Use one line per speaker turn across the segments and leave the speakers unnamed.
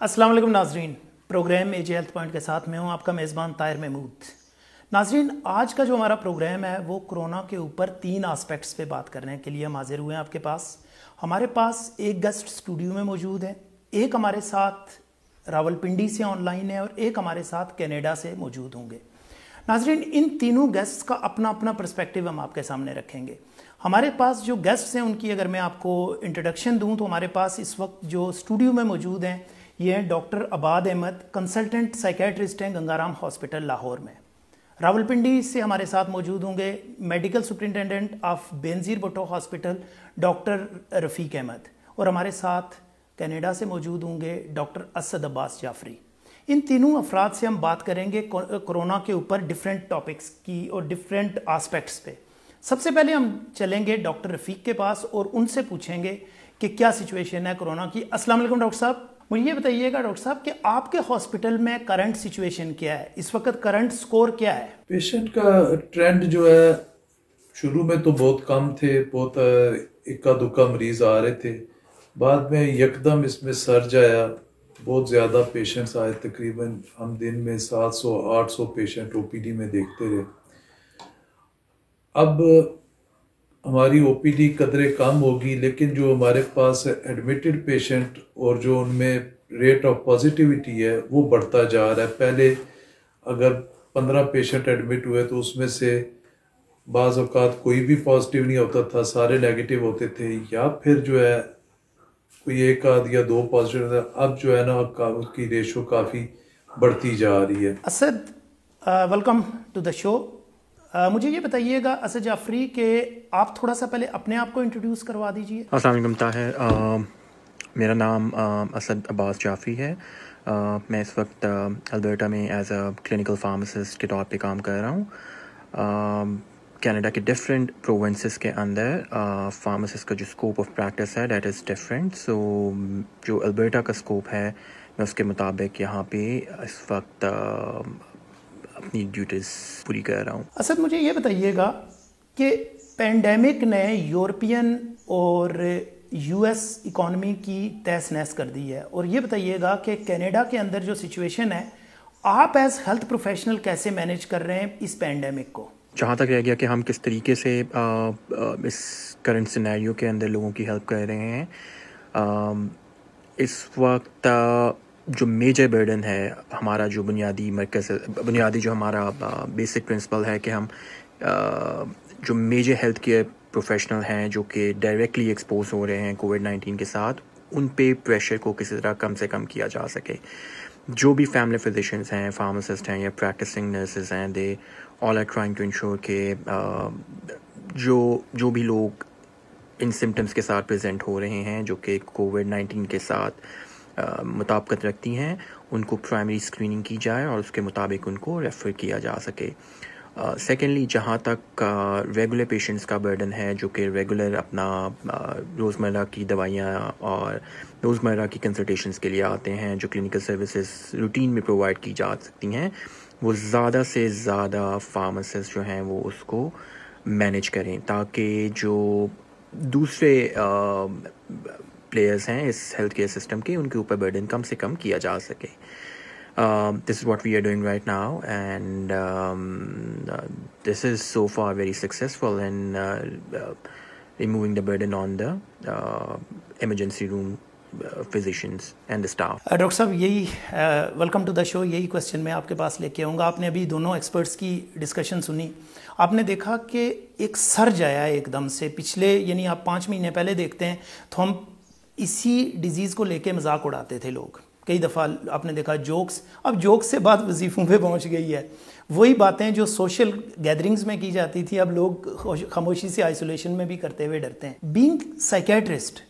अस्सलाम वालेकुम नाजरीन। प्रोग्राम एज हेल्थ पॉइंट के साथ मैं हूँ आपका मेज़बान ताहिर महमूद। नाजरीन, आज का जो हमारा प्रोग्राम है, वो कोरोना के ऊपर तीन आस्पेक्ट्स पे बात करने के लिए हम हाजिर हुए हैं आपके पास। हमारे पास एक गेस्ट स्टूडियो में मौजूद है, एक हमारे साथ रावलपिंडी से ऑनलाइन है और एक हमारे साथ कनाडा से मौजूद होंगे। नाजरीन, इन तीनों गेस्ट का अपना अपना परस्पेक्टिव हम आपके सामने रखेंगे। हमारे पास जो गेस्ट्स हैं, उनकी अगर मैं आपको इंट्रोडक्शन दूँ तो हमारे पास इस वक्त जो स्टूडियो में मौजूद हैं ये हैं doctor Abad Ahmad, consultant psychiatrist हैं गंगाराम हॉस्पिटल, लाहौर में। रावलपिंडी से हमारे साथ मौजूद होंगे medical superintendent of Benazir Bhutto hospital, doctor Rafiq Ahmad, और हमारे साथ कनाडा से मौजूद होंगे डॉक्टर असद अब्बास जाफरी। इन तीनों अफराद से हम बात करेंगे कोरोना के ऊपर डिफरेंट टॉपिक्स की और डिफरेंट आस्पेक्ट्स पे। सबसे पहले हम चलेंगे डॉक्टर रफ़ीक के पास और उनसे पूछेंगे कि क्या सिचुएशन है कोरोना की। अस्सलाम डॉक्टर साहब। मुझे ये बताइएगा, डॉक्टर साहब, कि आपके हॉस्पिटल में करंट सिचुएशन क्या है? इस वक्त करंट स्कोर क्या है?
पेशेंट का ट्रेंड जो है, शुरू में तो बहुत कम थे, बहुत इक्का दुक्का मरीज़ आ रहे थे। बाद में यकदम इसमें सर्ज आया, बहुत ज़्यादा पेशेंट्स आए, तकरीबन हम दिन में 700 800 पेशेंट ओपीडी में देखते रहे। अब हमारी ओपीडी कदरे कम होगी लेकिन जो हमारे पास एडमिटेड पेशेंट और जो उनमें रेट ऑफ़ पॉजिटिविटी है वो बढ़ता जा रहा है। पहले अगर पंद्रह पेशेंट एडमिट हुए तो उसमें से बाज़ अवत कोई भी पॉजिटिव नहीं होता था सारे नेगेटिव होते थे। या फिर जो है कोई एक आध या दो पॉजिटिव अब जो है ना का, उसकी रेशो काफ़ी बढ़ती जा रही है।
Asad welcome to the show आ, मुझे ये बताइएगा असद जाफरी के आप थोड़ा सा पहले अपने आप को इंट्रोड्यूस करवा दीजिए।
अस्सलाम ताहिर। मेरा नाम असद अब्बास जाफरी है। आ, मैं इस वक्त अल्बर्टा में एज अ क्लिनिकल फार्मासिस्ट के तौर पे काम कर रहा हूँ। कनाडा के डिफरेंट प्रोविंसेस के अंदर फार्मासिस्ट का जो स्कोप ऑफ़ प्रैक्टिस है डेट इज़ डिफरेंट सो जो अल्बर्टा का स्कोप है मैं उसके मुताबिक यहाँ पे इस वक्त अपनी ड्यूटीज़ पूरी कर रहा हूँ।
असद मुझे ये बताइएगा कि पेंडेमिक ने यूरोपियन और यूएस इकोनॉमी की तहस नहस कर दी है। और ये बताइएगा कि कनाडा के अंदर जो सिचुएशन है आप एज हेल्थ प्रोफेशनल कैसे मैनेज कर रहे हैं इस पेंडेमिक को?
जहाँ तक रह गया कि हम किस तरीके से आ, आ, इस करंट सिनेरियो के अंदर लोगों की हेल्प कर रहे हैं। आ, इस वक्त जो मेजर बर्डन है, हमारा जो बुनियादी मरकज़, बुनियादी जो हमारा बेसिक प्रिंसिपल है कि हम जो मेजर हेल्थ केयर प्रोफेशनल हैं जो कि डायरेक्टली एक्सपोज हो रहे हैं कोविड नाइन्टीन के साथ, उन पे प्रेशर को किसी तरह कम से कम किया जा सके। जो भी फैमिली फिजिशंस हैं फार्मासिस्ट हैं या प्रैक्टिसिंग नर्सेज हैं they all are trying to ensure के जो जो भी लोग इन सिम्टम्स के साथ प्रेजेंट हो रहे हैं, जो कि कोविड नाइन्टीन के साथ मुताबकत रखती हैं उनको प्राइमरी स्क्रीनिंग की जाए और उसके मुताबिक उनको रेफ़र किया जा सके। सेकेंडली uh, जहाँ तक रेगुलर uh, पेशेंट्स का बर्डन है जो कि रेगुलर अपना uh, रोज़मर्रा की दवाइयाँ और रोज़मर्रा की कंसल्टेशंस के लिए आते हैं जो क्लिनिकल सर्विसेज़ रूटीन में प्रोवाइड की जा सकती हैं वो ज़्यादा से ज़्यादा फार्मासिस्ट जो हैं वो उसको मैनेज करें ताकि जो दूसरे प्लेयर्स हैं इस हेल्थ केयर सिस्टम के, उनके ऊपर बर्डन कम से कम किया जा सके। This is what we are doing right now and this is so far very successful in removing the burden on the emergency room physicians and staff
doctor साहब, यही welcome to the show यही question मैं आपके पास लेके आऊँगा। आपने अभी दोनों एक्सपर्ट्स की डिस्कशन सुनी। आपने देखा कि एक सर्ज आया एकदम से। पिछले, यानी आप पाँच महीने पहले देखते हैं तो हम इसी डिज़ीज़ को लेके मज़ाक उड़ाते थे लोग। कई दफ़ा आपने देखा जोक्स अब जोक्स से बात वजीफ़ों पे पहुँच गई है। वही बातें जो सोशल गैदरिंग्स में की जाती थी, अब लोग खामोशी से आइसोलेशन में भी करते हुए डरते हैं। बींग साइकेट्रिस्ट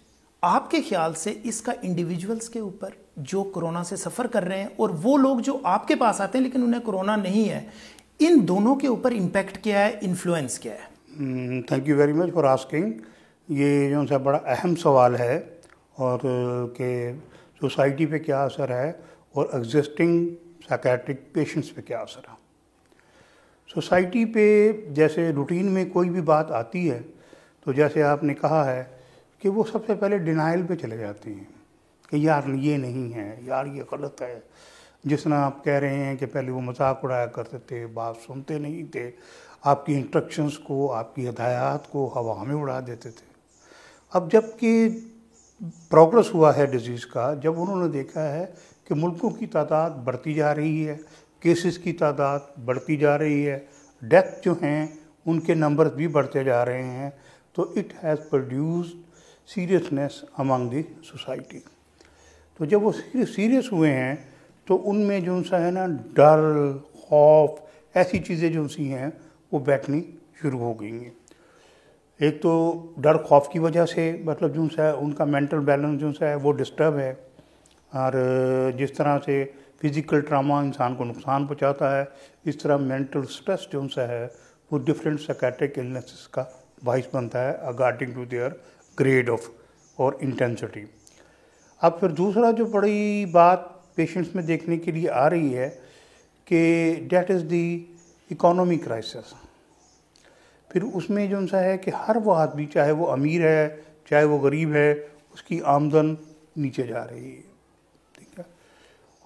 आपके ख्याल से इसका इंडिविजुअल्स के ऊपर जो कोरोना से सफ़र कर रहे हैं और वो लोग जो आपके पास आते हैं, लेकिन उन्हें कोरोना नहीं है, इन दोनों के ऊपर इम्पेक्ट क्या है? इन्फ्लुएंस क्या
है? Thank you very much for asking ये जो सा बड़ा अहम सवाल है और के सोसाइटी पे क्या असर है और एग्जिस्टिंग साइकेट्रिक पेशेंट्स पे क्या असर है। सोसाइटी पे जैसे रूटीन में कोई भी बात आती है तो जैसे आपने कहा है कि वो सबसे पहले डिनाइल पे चले जाती हैं कि यार ये नहीं है, यार ये गलत है। जिस तरह आप कह रहे हैं कि पहले वो मज़ाक उड़ाया करते थे, बात सुनते नहीं थे, आपकी इंस्ट्रक्शंस को, आपकी हदायत को हवा में उड़ा देते थे। अब जबकि प्रोग्रेस हुआ है डिज़ीज़ का, जब उन्होंने देखा है कि मुल्कों की तादाद बढ़ती जा रही है केसेस की तादाद बढ़ती जा रही है डेथ जो हैं, उनके नंबर भी बढ़ते जा रहे हैं तो it has produced seriousness among the society तो जब वो सीरियस हुए हैं तो उनमें जो सा है ना, डर, खौफ, ऐसी चीज़ें जो सी हैं, वो बैठनी शुरू हो गई हैं। एक तो डर, खौफ की वजह से मतलब जो सा उनका मेंटल बैलेंस जो सा है, वो डिस्टर्ब है। और जिस तरह से फ़िज़िकल ट्रामा इंसान को नुकसान पहुंचाता है, इस तरह मेंटल स्ट्रेस जो सा है, वो डिफरेंट सैकेट्रिक इलनेसेस का बाइस बनता है according to their grade of और इंटेंसिटी अब फिर दूसरा जो बड़ी बात पेशेंट्स में देखने के लिए आ रही है कि that is the economy crisis फिर उसमें जो सा है कि हर वो आदमी, चाहे वो अमीर है, चाहे वो गरीब है, उसकी आमदन नीचे जा रही है। ठीक है?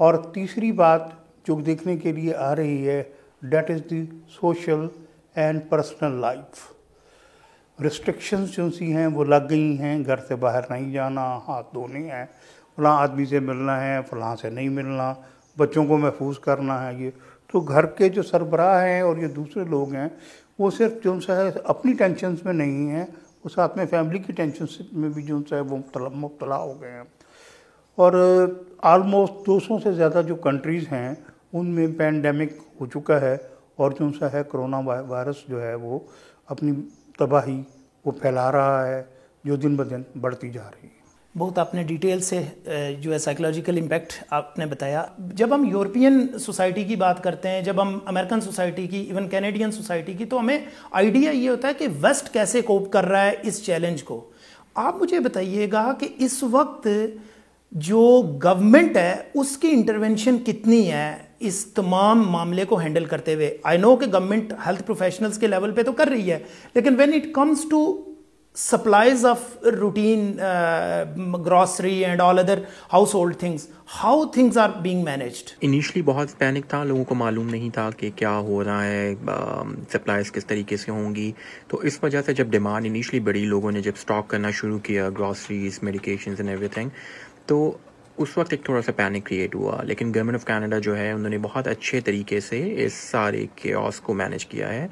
और तीसरी बात जो देखने के लिए आ रही है that is the social and personal life restrictions जो सी हैं, वो लग गई हैं, घर से बाहर नहीं जाना, हाथ धोने हैं, फलां आदमी से मिलना है, फलां से नहीं मिलना, बच्चों को महफूज करना है, ये। तो घर के जो सरबराह हैं और ये दूसरे लोग हैं वो सिर्फ़ जो सा है, अपनी टेंशन में नहीं है, वो साथ में फैमिली की टेंशन में भी जो सा है, वो मुबतला हो गए हैं। और आलमोस्ट 200 से ज़्यादा जो कंट्रीज़ हैं, उनमें पैंडमिक हो चुका है और जो सा है कोरोना वायरस जो है, वो अपनी तबाही, वो फैला रहा है, जो दिन ब दिन बढ़ती जा रही है।
बहुत आपने डिटेल से जो है साइकोलॉजिकल इम्पैक्ट आपने बताया। जब हम यूरोपियन सोसाइटी की बात करते हैं, जब हम अमेरिकन सोसाइटी की इवन कैनेडियन सोसाइटी की तो हमें आइडिया ये होता है कि वेस्ट कैसे कोप कर रहा है इस चैलेंज को। आप मुझे बताइएगा कि इस वक्त जो गवर्नमेंट है, उसकी इंटरवेंशन कितनी है इस तमाम मामले को हैंडल करते हुए? आई नो कि गवर्नमेंट हेल्थ प्रोफेशनल्स के लेवल पे तो कर रही है, लेकिन when it comes to supplies of routine uh, grocery and all other household things how things are being managed?
Initially बहुत पैनिक था लोगों को मालूम नहीं था कि क्या हो रहा है सप्लाईज किस तरीके से होंगी। तो इस वजह से जब डिमांड इनिशियली बड़ी लोगों ने जब स्टॉक करना शुरू किया ग्रॉसरीज मेडिकेशन एंड एवरीथिंग तो उस वक्त एक थोड़ा सा पैनिक क्रिएट हुआ। लेकिन गवर्नमेंट ऑफ़ कनाडा जो है उन्होंने बहुत अच्छे तरीके से इस सारे के को मैनेज किया है।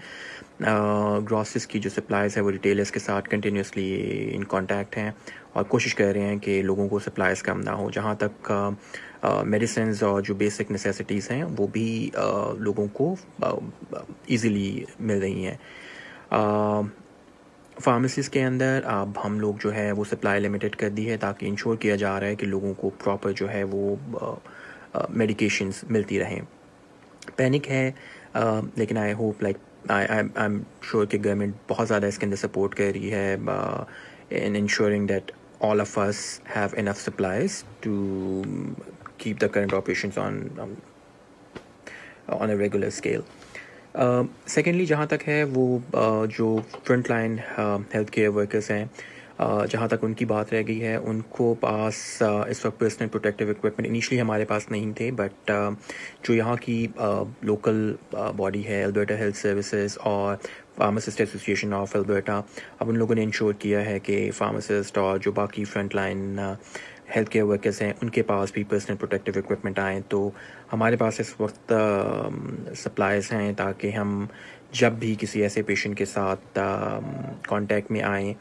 ग्रॉसरीज की जो सप्लाईज है वो रिटेलर्स के साथ कंटिन्यूसली इन कांटेक्ट हैं और कोशिश कर रहे हैं कि लोगों को सप्लाईज कम ना हो। जहाँ तक मेडिसिन और जो बेसिक नेसेसिटीज़ हैं वो भी uh, लोगों को ईज़िली मिल रही हैं। फार्मेसीज के अंदर अब हम लोग जो है वो सप्लाई लिमिटेड कर दी है ताकि इंश्योर किया जा रहा है कि लोगों को प्रॉपर जो है वो मेडिकेशंस मिलती रहें। पैनिक है लेकिन I hope like I am sure कि गवर्नमेंट बहुत ज़्यादा इसके अंदर सपोर्ट कर रही है in ensuring that all of us have enough supplies to keep the current operation on on a regular scale secondly जहाँ तक है वो uh, जो front line health care workers हैं जहाँ तक उनकी बात रह गई है, उनको पास इस वक्त पर्सनल प्रोटेक्टिव इक्विपमेंट इनिशली हमारे पास नहीं थे बट जो यहाँ की लोकल बॉडी है अल्बर्टा हेल्थ सर्विसेज़ और फार्मासिस्ट एसोसिएशन ऑफ़ अल्बर्टा अब उन लोगों ने इंश्योर किया है कि फार्मासिस्ट और जो बाकी front line health care workers हैं, उनके पास भी पर्सनल प्रोटेक्टिव इक्विपमेंट आएँ। तो हमारे पास इस वक्त सप्लाइज हैं ताकि हम जब भी किसी ऐसे पेशेंट के साथ कांटेक्ट में आएँ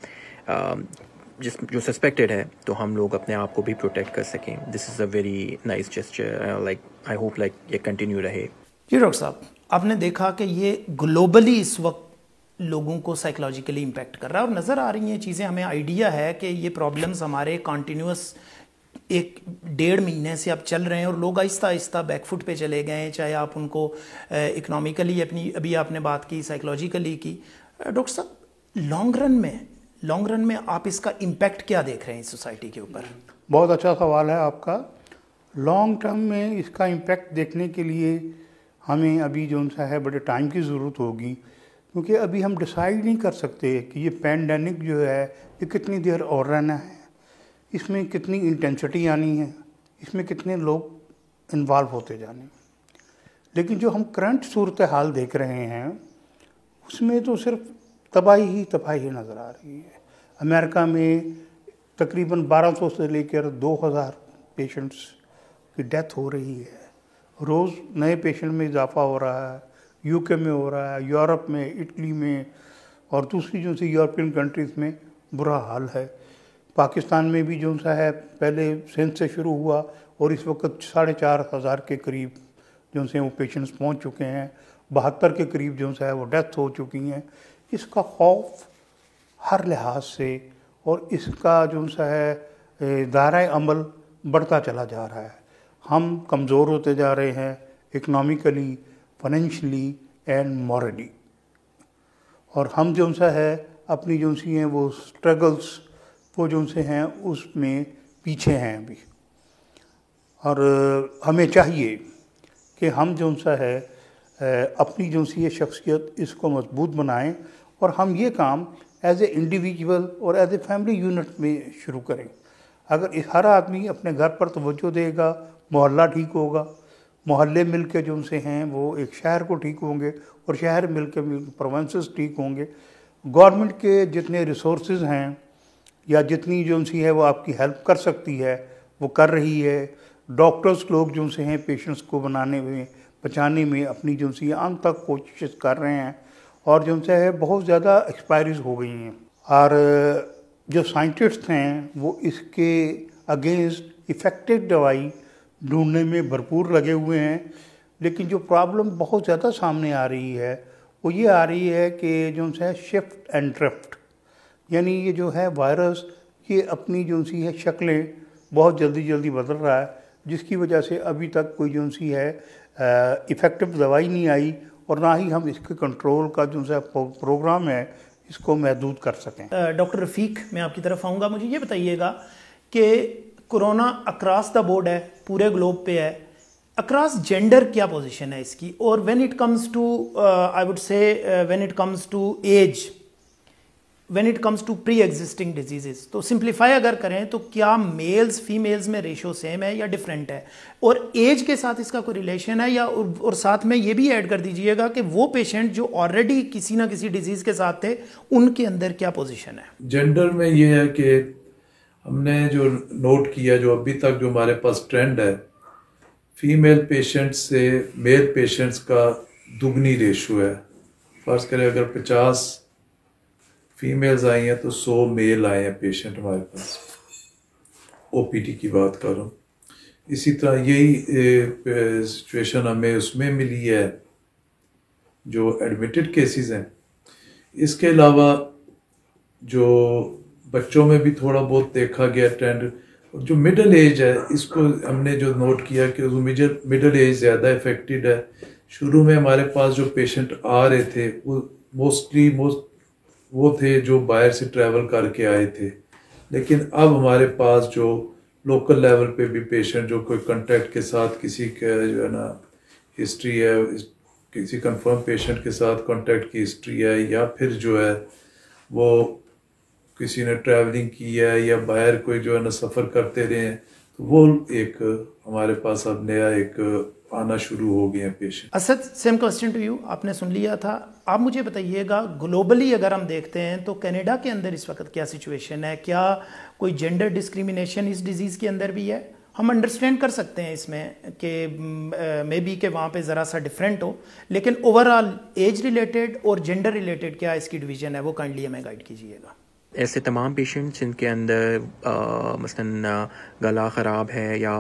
जिस, जो सस्पेक्टेड है तो हम लोग अपने आप को भी प्रोटेक्ट कर सकें। This is a very nice gesture like I hope like ये कंटिन्यू रहे।
जी, डॉक्टर साहब, आपने देखा कि ये ग्लोबली इस वक्त लोगों को साइकोलॉजिकली इम्पेक्ट कर रहा है और नज़र आ रही हैं चीज़ें। हमें आइडिया है कि ये प्रॉब्लम्स हमारे कॉन्टीन्यूस एक डेढ़ महीने से अब चल रहे हैं और लोग आहिस्ता आहिस्ता बैकफुट पे चले गए हैं, चाहे आप उनको इकोनॉमिकली अपनी, अभी आपने बात की साइकोलॉजिकली की। डॉक्टर साहब लॉन्ग रन में लॉन्ग रन में आप इसका इम्पैक्ट क्या देख रहे हैं सोसाइटी के ऊपर?
बहुत अच्छा सवाल है आपका। लॉन्ग टर्म में इसका इम्पैक्ट देखने के लिए हमें अभी जो सा है बड़े टाइम की ज़रूरत होगी, क्योंकि अभी हम डिसाइड नहीं कर सकते कि ये पैंडमिक जो है, ये कितनी देर और रहना है। इसमें कितनी इंटेंसिटी आनी है, इसमें कितने लोग इन्वॉल्व होते जाने लेकिन जो हम करंट सूरत हाल देख रहे हैं, उसमें तो सिर्फ़ तबाही ही तबाही नज़र आ रही है। अमेरिका में तकरीबन 1200 से लेकर 2000 पेशेंट्स की डेथ हो रही है। रोज़ नए पेशेंट में इजाफा हो रहा है। यूके में हो रहा है यूरोप में इटली में और दूसरी जो सी यूरोपियन कंट्रीज़ में बुरा हाल है। पाकिस्तान में भी जो सा है, पहले सिंध से शुरू हुआ और इस वक्त साढ़े चार हज़ार के करीब जो से वो पेशेंट्स पहुँच चुके हैं। बहत्तर के करीब जो सा है वो डेथ हो चुकी हैं। इसका खौफ हर लिहाज से और इसका जो सा है दायरा अमल बढ़ता चला जा रहा है। हम कमज़ोर होते जा रहे हैं इकनॉमिकली फाइनेंशली एंड मॉरली और हम जो सा है, अपनी जो सी हैं, वो स्ट्रगल्स वो जो से हैं, उसमें पीछे हैं अभी। और हमें चाहिए कि हम जो सा है अपनी जो सी है शख्सियत, इसको मज़बूत बनाएँ और हम ये काम एज ए इंडिविजुअल और एज ए फैमिली यूनिट में शुरू करें अगर हर आदमी अपने घर पर तवज्जो देगा, मोहल्ला ठीक होगा, मोहल्ले मिल के जो उनसे हैं, वो एक शहर को ठीक होंगे और शहर मिल के प्रोवेंसेस ठीक होंगे। गवर्नमेंट के जितने रिसोर्स हैं या जितनी जो उनसी है, वो आपकी हेल्प कर सकती है, वो कर रही है। डॉक्टर्स लोग जो उनसे हैं पेशेंट्स को बनाने में, बचाने में अपनी जो सी आम तक कोशिश कर रहे हैं और जो उनसे है, बहुत ज़्यादा एक्सपायरीज हो गई हैं। और, जो साइंटिस्ट हैं, वो इसके अगेंस्ट इफ़ेक्टिव दवाई ढूँढने में भरपूर लगे हुए हैं। लेकिन जो प्रॉब्लम बहुत ज़्यादा सामने आ रही है, वो ये आ रही है कि जो है शिफ्ट एंड ड्रिफ्ट यानी ये जो है वायरस ये अपनी जो सी है, शक्लें बहुत जल्दी जल्दी बदल रहा है, जिसकी वजह से अभी तक कोई जो सी है इफ़ेक्टिव दवाई नहीं आई और ना ही हम इसके कंट्रोल का जो सा प्रोग्राम है, इसको महदूद कर सकें।
डॉक्टर रफ़ीक, मैं आपकी तरफ़ आऊँगा। मुझे ये बताइएगा कि कोरोना अक्रॉस द बोर्ड है, पूरे ग्लोब पे है। अक्रॉस जेंडर क्या पोजीशन है इसकी? और when it comes to I would say when it comes to as when it comes to pre existing diseases तो सिंप्लीफाई अगर करें तो क्या मेल्स फीमेल्स में रेशो सेम है या डिफरेंट है? और एज के साथ इसका कोई रिलेशन है या, और साथ में ये भी ऐड कर दीजिएगा कि वो पेशेंट जो ऑलरेडी किसी ना किसी डिज़ीज़ के साथ थे, उनके अंदर क्या पोजिशन है?
जेंडर में ये है कि हमने जो नोट किया, जो अभी तक जो हमारे पास ट्रेंड है फीमेल पेशेंट से मेल पेशेंट्स का दुगनी रेशो है। फ़र्ज़ करें अगर पचास फीमेल्स आई हैं तो सौ मेल आए हैं पेशेंट हमारे पास। ओपीडी की बात कर। रहा हूँ इसी तरह यही सिचुएशन हमें उसमें मिली है, जो एडमिटेड केसेस हैं। इसके अलावा जो बच्चों में भी थोड़ा बहुत देखा गया ट्रेंड जो मिडल एज है, इसको हमने जो नोट किया कि मिडल एज ज़्यादा इफेक्टेड है। शुरू में हमारे पास जो पेशेंट आ रहे थे, वो मोस्टली मोस्ट वो थे जो बाहर से ट्रैवल करके आए थे। लेकिन अब हमारे पास जो लोकल लेवल पे भी पेशेंट जो कोई कंटेक्ट के साथ किसी का, जो है ना हिस्ट्री है किसी कंफर्म पेशेंट के साथ कांटेक्ट की हिस्ट्री है, या फिर जो है, वो किसी ने ट्रैवलिंग की है, या बाहर कोई जो है ना, सफ़र करते रहे हैं वो एक, हमारे पास अब नया एक आना शुरू हो हैं patient.
Asad same question to you आपने सुन लिया था। आप मुझे बताइएगा ग्लोबली अगर हम देखते हैं तो कनाडा के अंदर इस वक्त क्या सिचुएशन है? क्या कोई जेंडर डिस्क्रिमिनेशन इस डिज़ीज़ के अंदर भी है? हम अंडरस्टैंड कर सकते हैं इसमें कि मे बी के वहाँ पे ज़रा सा डिफरेंट हो, लेकिन ओवरऑल एज रिलेटेड और जेंडर रिलेटेड क्या इसकी डिवीज़न है, वो काइंडली हमें गाइड कीजिएगा।
ऐसे तमाम पेशेंट्स जिनके अंदर मसलन गला ख़राब है या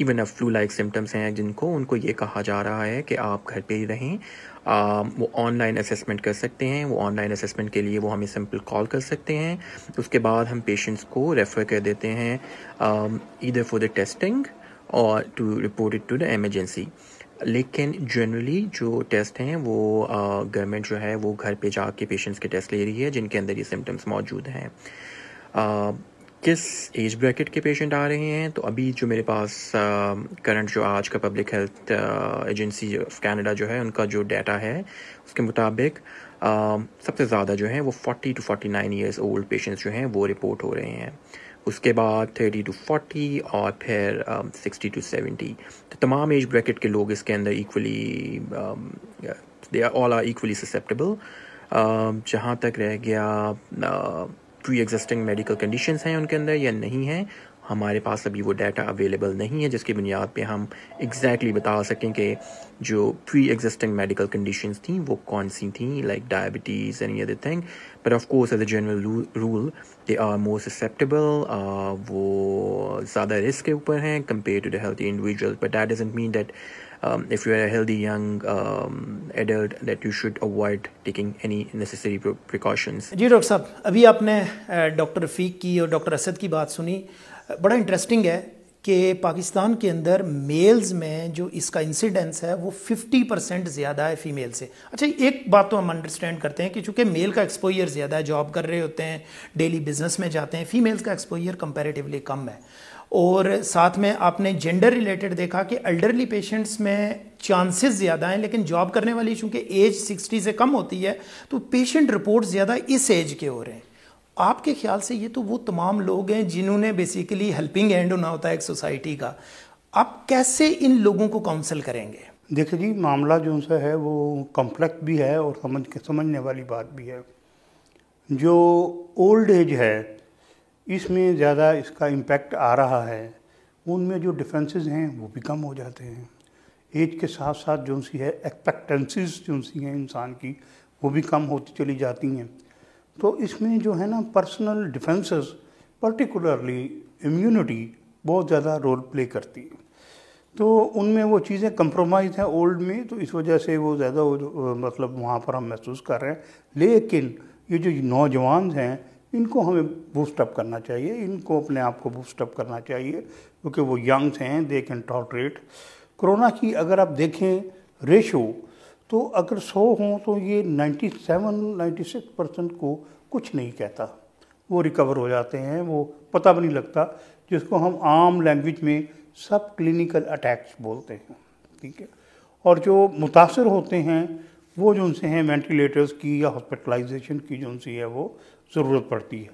इवन फ्लू लाइक सिम्टम्स हैं जिनको उनको ये कहा जा रहा है कि आप घर पे ही रहें। आ, वो ऑनलाइन असेसमेंट कर सकते हैं वो ऑनलाइन असेसमेंट के लिए वो हमें सिंपल कॉल कर सकते हैं। उसके बाद हम पेशेंट्स को रेफ़र कर देते हैं इधर फॉर द टेस्टिंग और to report it to the emergency लेकिन जनरली जो टेस्ट हैं वो गवर्नमेंट जो है वो घर पे जाके पेशेंट्स के टेस्ट ले रही है, जिनके अंदर ये सिम्टम्स मौजूद हैं। किस एज ब्रैकेट के पेशेंट आ रहे हैं? तो अभी जो मेरे पास करंट जो आज का public health agency of Canada जो है, उनका जो डाटा है, उसके मुताबिक सबसे ज़्यादा जो है वो 40 टू 49 इयर्स ओल्ड पेशेंट्स जो हैं वो रिपोर्ट हो रहे हैं। उसके बाद थर्टी टू फोर्टी और फिर सिक्सटी टू सेवेंटी तो तमाम एज ब्रैकेट के लोग इसके अंदर equally they are all are equally susceptible जहाँ तक रह गया प्री एग्जिस्टिंग मेडिकल कंडीशन हैं उनके अंदर या नहीं हैं, हमारे पास अभी वो डाटा अवेलेबल नहीं है, जिसकी बुनियाद पे हम एग्जैक्टली exactly बता सकें कि जो प्री एग्जिस्टिंग मेडिकल कंडीशंस थी, वो कौन सी थी like diabetes any other thing but of course as a general rule they are more susceptible वो ज़्यादा रिस्क के ऊपर हैं compare to the healthy individual but that doesn't mean that um, if you are a healthy young um, adult that you should avoid taking any necessary precautions.
जी doctor साहब अभी आपने doctor रफ़ीक की और डॉक्टर असद की बात सुनी। बड़ा इंटरेस्टिंग है। कि पाकिस्तान के अंदर मेल्स में जो इसका इंसिडेंस है, वो 50 परसेंट ज़्यादा है फीमेल से। अच्छा एक बात तो हम अंडरस्टैंड करते हैं कि चूँकि मेल का एक्सपोजर ज़्यादा है जॉब कर रहे होते हैं डेली बिज़नेस में जाते हैं फीमेल्स का एक्सपोजर कंपैरेटिवली कम है। और साथ में आपने जेंडर रिलेटेड देखा कि एल्डरली पेशेंट्स में चांसेस ज़्यादा हैं, लेकिन जॉब करने वाली चूँकि एज 60 से कम होती है तो पेशेंट रिपोर्ट ज़्यादा इस एज के हो रहे हैं। आपके ख्याल से ये तो वो तमाम लोग हैं जिन्होंने बेसिकली हेल्पिंग हैंड होना होता है एक सोसाइटी का। आप कैसे इन लोगों को काउंसिल करेंगे?
देखिए जी, मामला जो सा है, वो कॉम्प्लेक्स भी है और समझ के समझने वाली बात भी है। जो ओल्ड एज है, इसमें ज़्यादा इसका इम्पेक्ट आ रहा है। उनमें जो डिफरेंसेस हैं, वो भी कम हो जाते हैं। एज के साथ साथ जो सी है एक्सपेक्टेंसीज जो सी हैं, इंसान की, वो भी कम होती चली जाती हैं। तो इसमें जो है ना पर्सनल डिफेंसेस पर्टिकुलरली इम्यूनिटी बहुत ज़्यादा रोल प्ले करती है। तो उनमें वो चीज़ें कंप्रोमाइज़ हैं ओल्ड में तो इस वजह से वो ज़्यादा मतलब वहाँ पर हम महसूस कर रहे हैं। लेकिन ये जो नौजवान हैं, इनको हमें बूस्टअप करना चाहिए, इनको अपने आप को बूस्टअप करना चाहिए, क्योंकि वो यंग्स हैं दे कैन टॉलरेट कोरोना की अगर आप देखें रेशो तो अगर सौ हों तो ये 97 96 परसेंट को कुछ नहीं कहता। वो रिकवर हो जाते हैं, वो पता भी नहीं लगता, जिसको हम आम लैंग्वेज में सब क्लिनिकल अटैक्स बोलते हैं, ठीक है? और जो मुतासर होते हैं, वो जो उनसे हैं वेंटिलेटर्स की या हॉस्पिटलाइजेशन की जो उनसी है, वो ज़रूरत पड़ती है।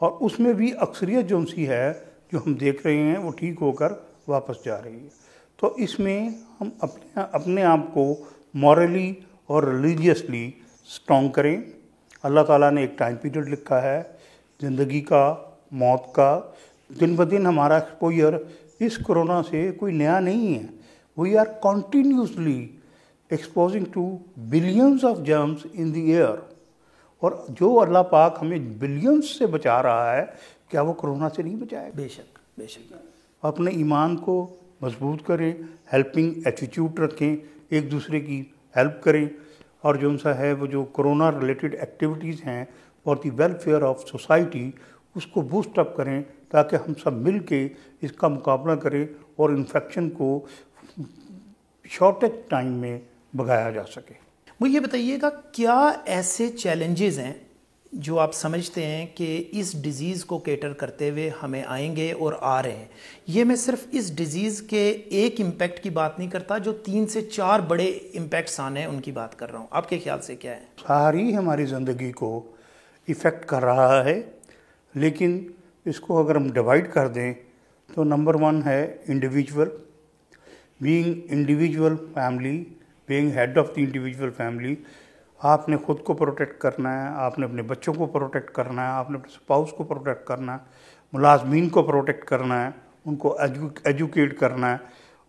और उसमें भी अक्सरियत जो सी है, जो हम देख रहे हैं, वो ठीक होकर वापस जा रही है। तो इसमें हम अपने अपने आप को मॉरली और रिलीजियसली स्ट्रॉन्ग करें। अल्लाह ताला ने एक टाइम पीरियड लिखा है ज़िंदगी का मौत का। दिन ब दिन हमारा एक्सपोजर इस कोरोना से कोई नया नहीं है। We are continuously exposing to billions of germs in the air और जो अल्लाह पाक हमें बिलियंस से बचा रहा है क्या वो कोरोना से नहीं बचाए
बेशक बेशक।
अपने ईमान को मज़बूत करें हेल्पिंग एटीट्यूड रखें एक दूसरे की हेल्प करें। और जो उनसा है, वो जो कोरोना रिलेटेड एक्टिविटीज़ हैं for the welfare of society उसको बूस्ट अप करें ताकि हम सब मिल के इसका मुकाबला करें और इन्फेक्शन को शॉर्टेज टाइम में भगाया जा सके।
मुझे ये बताइएगा, क्या ऐसे चैलेंजेस हैं जो आप समझते हैं कि इस डिज़ीज़ को केटर करते हुए हमें आएँगे और आ रहे हैं। ये मैं सिर्फ़ इस डिज़ीज़ के एक इम्पैक्ट की बात नहीं करता, जो तीन से चार बड़े इम्पैक्ट्स आने हैं, उनकी बात कर रहा हूँ। आपके ख्याल से क्या है?
सारी हमारी ज़िंदगी को इफ़ेक्ट कर रहा है, लेकिन इसको अगर हम डिवाइड कर दें तो नंबर वन है individual being individual family being head of the individual family आपने ख़ुद को प्रोटेक्ट करना है आपने अपने बच्चों को प्रोटेक्ट करना है आपने अपने स्पाउस को प्रोटेक्ट करना है मुलाजमीन को प्रोटेक्ट करना है उनको एजु, एजुकेट करना है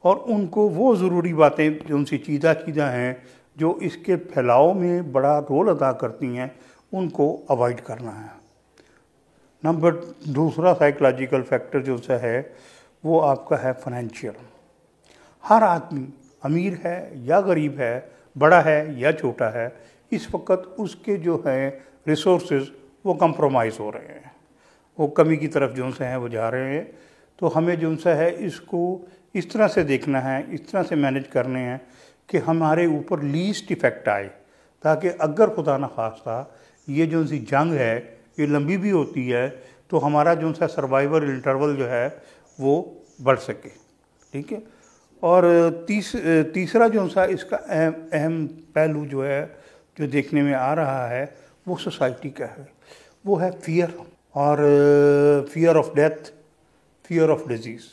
और उनको वो ज़रूरी बातें जो उनसी चीज़ा चीज़ा हैं जो इसके फैलाव में बड़ा रोल अदा करती हैं उनको अवॉइड करना है। नंबर दूसरा साइकोलॉजिकल फैक्टर जो सा है वो आपका है फाइनेंशियल हर आदमी अमीर है या गरीब है बड़ा है या छोटा है इस वक्त उसके जो है रिसोर्सेज वो कंप्रोमाइज़ हो रहे हैं। वो कमी की तरफ़ जो से हैं, वो जा रहे हैं। तो हमें जो सा है, इसको इस तरह से देखना है, इस तरह से मैनेज करने हैं कि हमारे ऊपर लीस्ट इफ़ेक्ट आए, ताकि अगर खुदा न खास्ता ये जो सी जंग है, ये लंबी भी होती है तो हमारा जो सा सर्वाइवल इंटरवल जो है, वो बढ़ सके। ठीक है? और तीस, तीसरा जो सा इसका अहम पहलू जो है जो देखने में आ रहा है, वो सोसाइटी का है। वो है फियर और fear of death fear of disease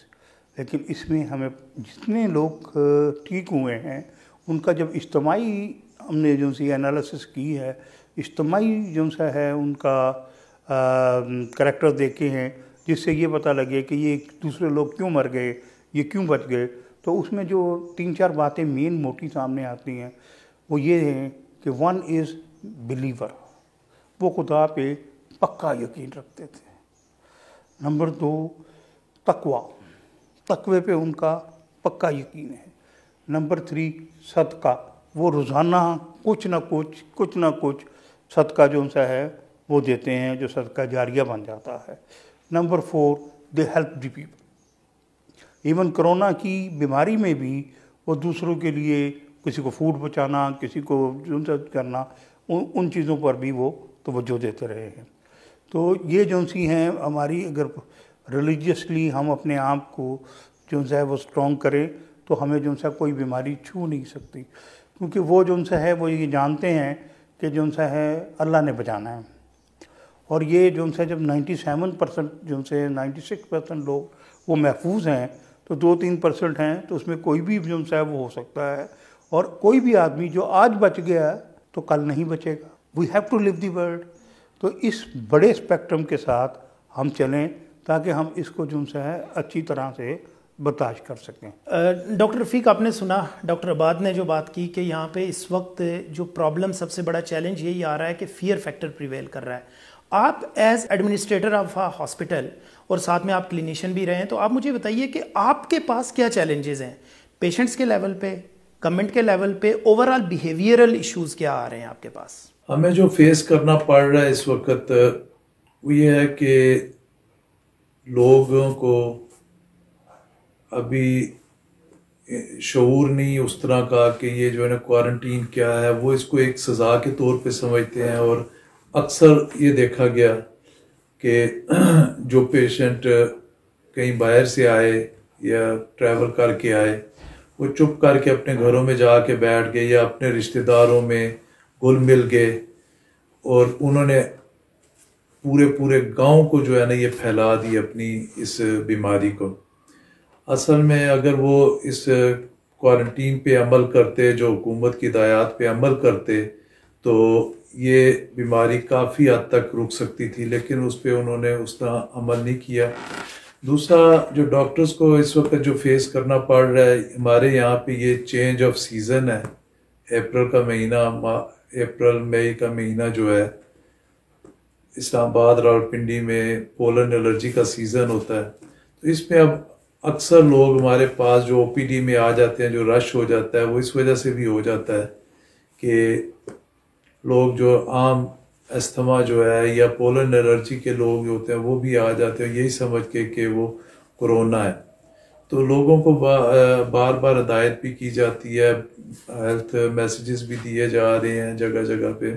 लेकिन इसमें हमें जितने लोग ठीक हुए हैं, उनका जब इज्तमाही हमने जो सी एनालिसिस की है इज्तमाही जो सा है उनका करेक्टर देखे हैं, जिससे ये पता लगे कि ये दूसरे लोग क्यों मर गए, ये क्यों बच गए। तो उसमें जो तीन चार बातें मेन मोटी सामने आती हैं, वो ये हैं कि वन इज़ बिलीवर वो खुदा पे पक्का यकीन रखते थे। नंबर दो तकवा। तकवे पे उनका पक्का यकीन है। नंबर थ्री सदका। वो रोज़ाना कुछ ना कुछ कुछ ना कुछ सदका जो उनसा है, वो देते हैं, जो सदका जारिया बन जाता है। Number four they help the people even corona की बीमारी में भी वो दूसरों के लिए किसी को फ़ूड पहुँचाना, किसी को जो करना, उन उन चीज़ों पर भी वो तोज्जो देते रहे हैं। तो ये जो सी हैं, हमारी अगर रिलीजियसली हम अपने आप को जो है वो स्ट्रॉन्ग करें तो हमें जो सा कोई बीमारी छू नहीं सकती। क्योंकि वो जो सा है, वो ये जानते हैं कि जो सा है, अल्लाह ने बचाना है। और ये जो सा जब 97 परसेंट जो से 96 परसेंट लोग वो महफूज हैं तो दो तीन परसेंट हैं तो उसमें कोई भी जो सा है वो हो सकता है। और कोई भी आदमी जो आज बच गया तो कल नहीं बचेगा। We have to live the world तो इस बड़े स्पेक्ट्रम के साथ हम चलें ताकि हम इसको जो है अच्छी तरह से बर्दाश्त कर सकें।
डॉक्टर रफ़ीक, आपने सुना, डॉक्टर आबाद ने जो बात की कि यहाँ पे इस वक्त जो प्रॉब्लम सबसे बड़ा चैलेंज यही आ रहा है कि फियर फैक्टर प्रिवेल कर रहा है। आप as administrator of a hospital और साथ में आप क्लिनिशियन भी रहे हैं तो आप मुझे बताइए कि आपके पास क्या चैलेंजेस हैं? पेशेंट्स के लेवल पे गवर्नमेंट के लेवल पे ओवरऑल बिहेवियरल इश्यूज़ क्या आ रहे हैं आपके पास?
हमें जो फेस करना पड़ रहा है इस वक्त, वो ये है कि लोगों को अभी शूर नहीं उस तरह का कि ये जो है ना क्वारंटीन क्या है, वो इसको एक सज़ा के तौर पे समझते हैं और अक्सर ये देखा गया कि जो पेशेंट कहीं बाहर से आए या ट्रैवल करके आए वो चुप करके अपने घरों में जा के बैठ गए या अपने रिश्तेदारों में घुल मिल गए और उन्होंने पूरे पूरे गाँव को जो है ना ये फैला दी अपनी इस बीमारी को। असल में अगर वो इस क्वारंटीन पे अमल करते, जो हुकूमत की हिदायत पे अमल करते तो ये बीमारी काफ़ी हद तक रुक सकती थी, लेकिन उस पर उन्होंने उस तरह अमल नहीं किया। दूसरा, जो डॉक्टर्स को इस वक्त जो फेस करना पड़ रहा है, हमारे यहाँ पे ये चेंज ऑफ़ सीज़न है। अप्रैल का महीना अप्रैल मई का महीना जो है, इस्लामाबाद, रावलपिंडी में पोलन एलर्जी का सीज़न होता है। तो इसमें अब अक्सर लोग हमारे पास जो ओपीडी में आ जाते हैं, जो रश हो जाता है, वो इस वजह से भी हो जाता है कि लोग जो आम अस्थमा जो है या पोलन एलर्जी के लोग जो होते हैं वो भी आ जाते हैं। यही समझ के कि वो कोरोना है। तो लोगों को बा, बार बार हदायत भी की जाती है हेल्थ मैसेजेस भी दिए जा रहे हैं जगह जगह पे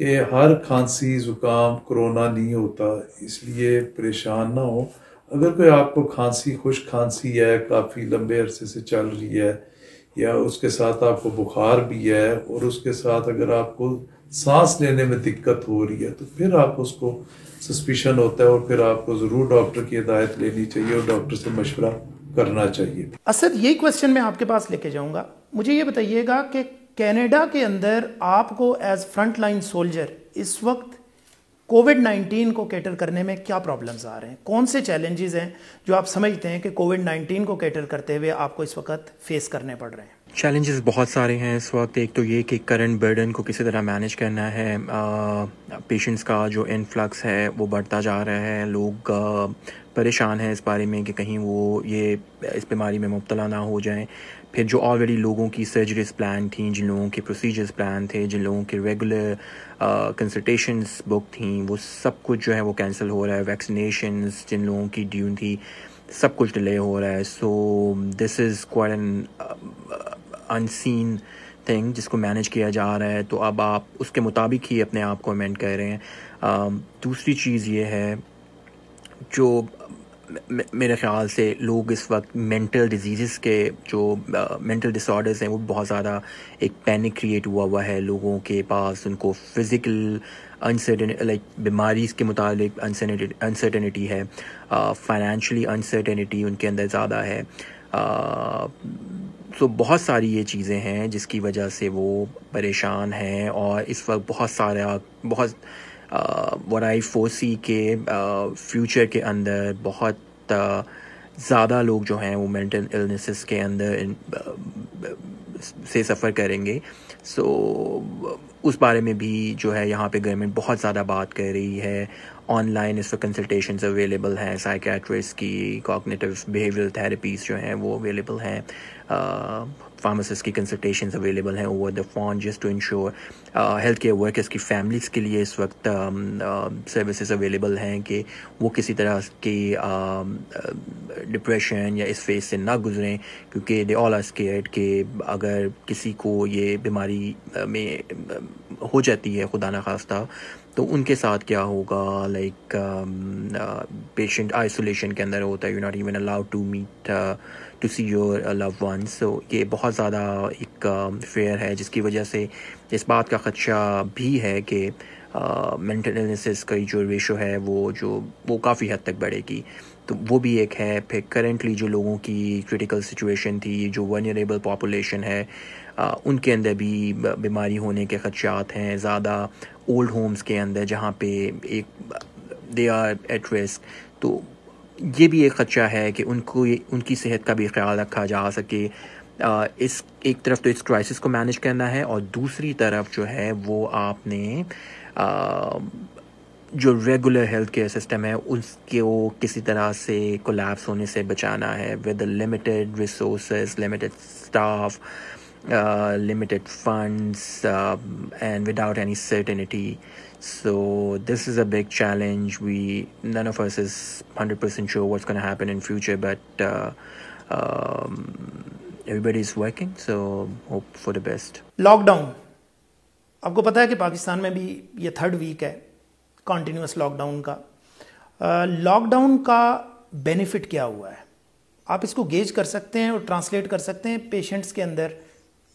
कि हर खांसी ज़ुकाम कोरोना नहीं होता इसलिए परेशान ना हो। अगर कोई आपको खांसी खुश खांसी है काफ़ी लंबे अरसे से चल रही है या उसके साथ आपको बुखार भी है और उसके साथ अगर आपको सांस लेने में दिक्कत हो रही है तो फिर आप उसको सस्पिशन होता है और फिर आपको ज़रूर डॉक्टर की हिदायत लेनी चाहिए और डॉक्टर से मशवरा करना चाहिए।
असद, यही क्वेश्चन मैं आपके पास लेके जाऊँगा। मुझे ये बताइएगा कि कनाडा के अंदर आपको एज फ्रंट लाइन सोल्जर इस वक्त कोविड 19 को कैटर करने में क्या प्रॉब्लम्स आ रहे हैं? कौन से चैलेंजेस हैं जो आप समझते हैं कि कोविड 19 को कैटर करते हुए आपको इस वक्त फेस करने पड़ रहे हैं?
चैलेंजेस बहुत सारे हैं इस वक्त। एक तो ये कि करंट बर्डन को किसी तरह मैनेज करना है पेशेंट्स का जो इनफ्लक्स है वो बढ़ता जा रहा है। लोग परेशान हैं इस बारे में कि कहीं वो ये इस बीमारी में मुबतला ना हो जाएँ। फिर जो ऑलरेडी लोगों की सर्जरीज प्लान थी, जिन लोगों के प्रोसीजर्स प्लान थे, जिन लोगों के रेगुलर कंसल्टेशंस बुक थी, वो सब कुछ जो है वो कैंसिल हो रहा है। वैक्सीनेशन जिन लोगों की ड्यून थी, सब कुछ डिले हो रहा है। So this is an unseen thing जिसको मैनेज किया जा रहा है तो अब आप उसके मुताबिक ही अपने आप को अमेंड कर रहे हैं। दूसरी चीज़ ये है जो मेरे ख्याल से लोग इस वक्त मेंटल डिज़ीज़ के जो मेंटल डिसऑर्डर्स हैं, वो बहुत ज़्यादा एक पैनिक क्रिएट हुआ हुआ है लोगों के पास। उनको फ़िज़िकल अनसर्टन लाइक बीमारी के मुतालिक अनसर्टनिटी है। फाइनेंशली अनसर्टनिटी उनके अंदर ज़्यादा है। तो बहुत सारी ये चीज़ें हैं जिसकी वजह से वो परेशान हैं और इस वक्त बहुत सारा बहुत वर आई फोसी के फ्यूचर के अंदर बहुत ज़्यादा लोग जो हैं वो मेंटल इलनेसेस के अंदर से सफ़र करेंगे। सो so, उस बारे में भी जो है यहाँ पे गवर्नमेंट बहुत ज़्यादा बात कर रही है ऑनलाइन इस वक्त कंसल्टेशन अवेलेबल हैं साइकेट्रिस्ट की कॉग्निटिव बिहेवियल थेरेपीज़ जो हैं वो अवेलेबल हैं फार्मासिस्ट की कंसल्टेशन अवेलेबल हैं over the phone just to ensure health care workers की फैमिलीज़ के लिए इस वक्त सर्विसेज़ अवेलेबल हैं कि वो किसी तरह की डिप्रेशन uh, या इस फ़ेज़ से ना गुजरें क्योंकि दे ऑल आर स्केयर्ड कि अगर किसी को ये बीमारी में हो जाती है खुदा न खास्ता तो उनके साथ क्या होगा? लाइक पेशेंट आइसोलेशन के अंदर होता है you not even allowed to meet to see your love one so ये बहुत ज़्यादा एक फेयर है जिसकी वजह से इस बात का ख़दशा भी है कि मेंटल इलनेसेस का जो रेशो है वो जो वो काफ़ी हद तक बढ़ेगी। तो वो भी एक है। फिर करेंटली जो लोगों की क्रिटिकल सिचुएशन थी जो वनरेबल पॉपुलेशन है आ, उनके अंदर भी बीमारी होने के खदशात हैं। ज़्यादा ओल्ड होम्स के अंदर जहाँ पे एक दे आर एट रिस्क तो ये भी एक ख़दशा है कि उनको उनकी सेहत का भी ख्याल रखा जा सके। आ, इस एक तरफ़ तो इस क्राइसिस को मैनेज करना है और दूसरी तरफ़ जो है वो आपने आ, जो रेगुलर हेल्थ केयर सिस्टम है उसके वो किसी तरह से कोलैप्स होने से बचाना है। With limited resource limited staff Limited funds and without any certainty So this is a big challenge. We none of us is hundred percent sure what's going to happen in future, but uh, um, everybody's working. So hope for the best.
Lockdown. आपको पता है कि पाकिस्तान में भी ये third week है continuous lockdown का lockdown uh, का बेनिफिट क्या हुआ है आप इसको गेज कर सकते हैं और ट्रांसलेट कर सकते हैं पेशेंट्स के अंदर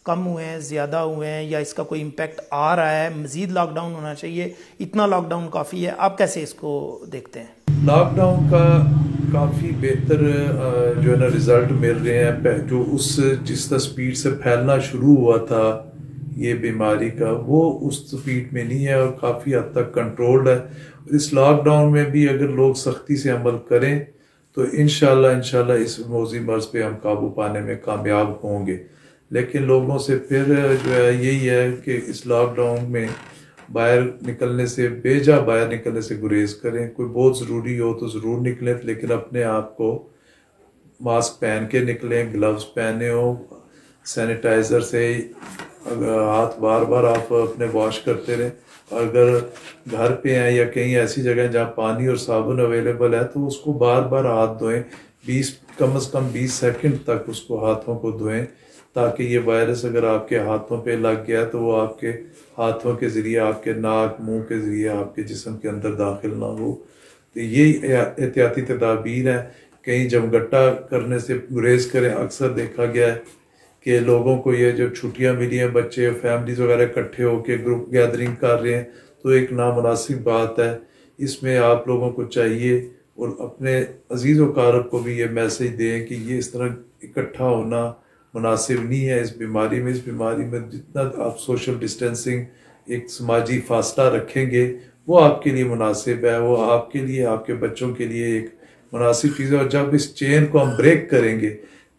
कम हुए हैं, ज़्यादा हुए हैं, या इसका कोई इम्पेक्ट आ रहा है? मज़ीद लॉकडाउन होना चाहिए। इतना लॉकडाउन काफ़ी है। आप कैसे इसको देखते हैं?
लॉकडाउन का काफ़ी बेहतर जो है ना रिज़ल्ट मिल रहे हैं। जो उस, जिस स्पीड से फैलना शुरू हुआ था, ये बीमारी का, वो उस स्पीड में नहीं है और काफ़ी हद तक कंट्रोल्ड है। इस लॉकडाउन में भी अगर लोग सख्ती से अमल करें तो इनशाला इनशाला इस मौजी मर्ज पे हम काबू पाने में कामयाब होंगे। लेकिन लोगों से फिर, जो है, यही है कि इस लॉकडाउन में बाहर निकलने से, बेजा बाहर निकलने से गुरेज करें। कोई बहुत ज़रूरी हो तो ज़रूर निकलें, लेकिन अपने आप को मास्क पहन के निकलें ग्लव्स पहने हो सैनिटाइज़र से हाथ बार बार आप अपने वॉश करते रहें। अगर घर पे हैं या कहीं ऐसी जगह जहाँ पानी और साबुन अवेलेबल है तो उसको बार बार हाथ धोएँ। बीस, कम अज़ कम बीस सेकंड तक उसको हाथों को धोएँ। ताकि ये वायरस अगर आपके हाथों पे लग गया तो वो आपके हाथों के ज़रिए, आपके नाक, मुँह के ज़रिए, आपके जिसम के अंदर दाखिल ना हो। तो ये एहतियाती तदाबीर है। कहीं जमगट्टा करने से गुरेज करें। अक्सर देखा गया है कि लोगों को ये जो छुट्टियाँ मिली हैं, बच्चे फैमिलीज़ वगैरह इकट्ठे होकर ग्रुप गैदरिंग कर रहे हैं तो एक नामनासिब बात है। इसमें आप लोगों को चाहिए और अपने अज़ीज़ वकारब को भी ये मैसेज दें कि ये इस तरह इकट्ठा होना मुनासिब नहीं है इस बीमारी में। इस बीमारी में जितना आप सोशल डिस्टेंसिंग एक समाजी फासला रखेंगे, वो आपके लिए मुनासिब है। वो आपके लिए, आपके बच्चों के लिए एक मुनासिब चीज़ है। और जब इस चेन को हम ब्रेक करेंगे,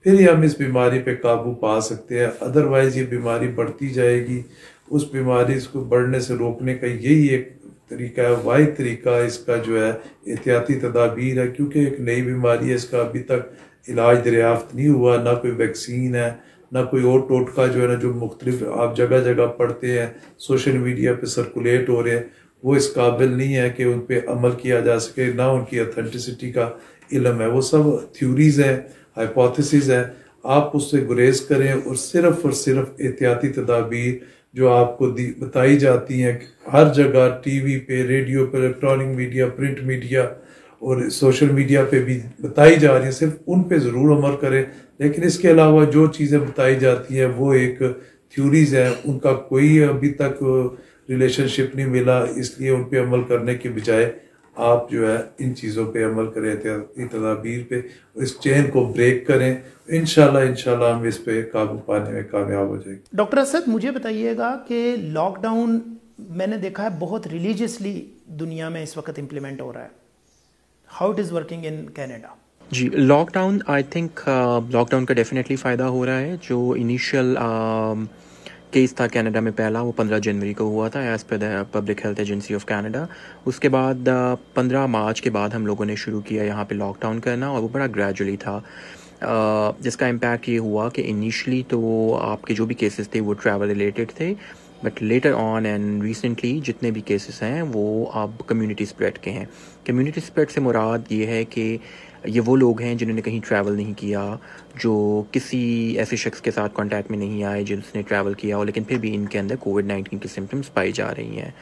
फिर ही हम इस बीमारी पे काबू पा सकते हैं। अदरवाइज़ ये बीमारी बढ़ती जाएगी। उस बीमारी को बढ़ने से रोकने का यही एक तरीका है। वाहिद तरीका इसका जो है, एहतियाती तदाबीर है, क्योंकि एक नई बीमारी है, इसका अभी तक इलाज दरियाफ्त नहीं हुआ, ना कोई वैक्सीन है, ना कोई और टोटका जो है ना, जो मुख्तलिफ़ आप जगह जगह पढ़ते हैं सोशल मीडिया पे सर्कुलेट हो रहे हैं, वो इस काबिल नहीं है कि उन पर अमल किया जा सके, ना उनकी अथेंटिसिटी का इलम है। वो सब थ्यूरीज हैं हाइपोथेसिस हैं। आप उससे गुरेज करें और सिर्फ़ और सिर्फ़ एहतियाती तदाबीर जो आपको दी, बताई जाती हैं हर जगह टीवी पे रेडियो पे इलेक्ट्रॉनिक मीडिया प्रिंट मीडिया और सोशल मीडिया पे भी बताई जा रही है, सिर्फ़ उन पे ज़रूर अमल करें। लेकिन इसके अलावा जो चीज़ें बताई जाती हैं, वो एक थ्योरीज हैं, उनका कोई अभी तक रिलेशनशिप नहीं मिला, इसलिए उन पर अमल करने के बजाय आप जो है, इन चीज़ों पे अमल करें तदाबीर पे इस चेन को ब्रेक करें। इनशाला इनशाला हम इस पे काबू पाने में कामयाब हो जाएँगे।
डॉक्टर असद, मुझे बताइएगा कि लॉकडाउन मैंने देखा है बहुत रिलीजियसली दुनिया में इस वक्त इम्प्लीमेंट हो रहा है। How it is working in Canada
ji lockdown I think lockdown का डेफिनेटली फ़ायदा हो रहा है। जो इनिशियल केस था कनाडा में पहला वो पंद्रह जनवरी को हुआ था as per public health agency of Canada उसके बाद पंद्रह मार्च के बाद हम लोगों ने शुरू किया यहाँ पे लॉकडाउन करना और वो बड़ा ग्रेजुअली था। Uh, जिसका इम्पैक्ट ये हुआ कि इनिशली तो आपके जो भी केसेस थे वो ट्रैवल रिलेटेड थे। But later on and recently जितने भी केसेस हैं वो अब कम्युनिटी स्प्रेड के हैं। कम्युनिटी स्प्रेड से मुराद ये है कि ये वो लोग हैं जिन्होंने कहीं ट्रैवल नहीं किया, जो किसी ऐसे शख्स के साथ कांटेक्ट में नहीं आए जिसने ट्रैवल किया हो, लेकिन फिर भी इनके अंदर कोविड नाइन्टीन की सिम्टम्स पाई जा रही हैं।